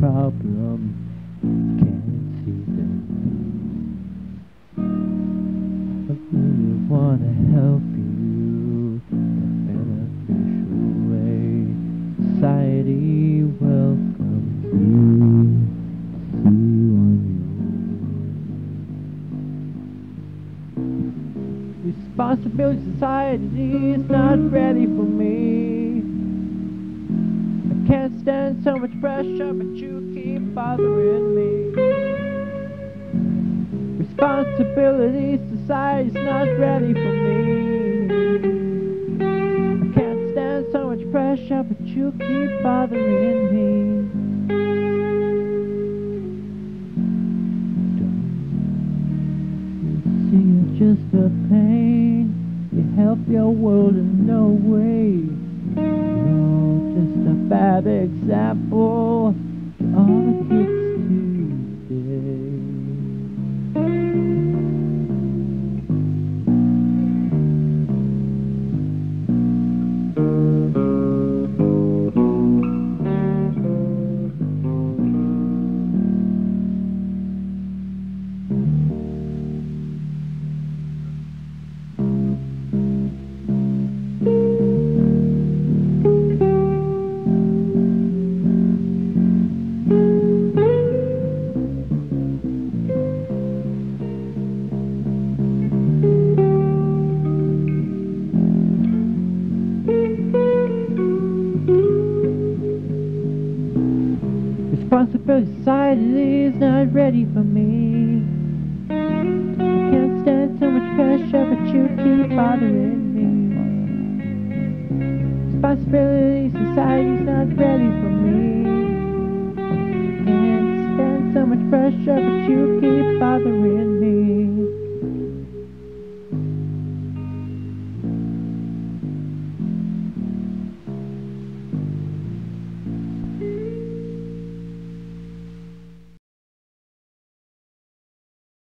problems can't see them. I really wanna help you in a beneficial way. Society welcomes you. Responsibility society is not ready for me stand so much pressure, but you keep bothering me. Responsibility society's not ready for me. I can't stand so much pressure, but you keep bothering me. You're just a pain? You help your world in no way. A bad example. To all Responsibility society is not ready for me. Can't stand so much pressure, but you keep bothering me. Responsibility society's not ready for me. Can't stand so much pressure, but you keep bothering me.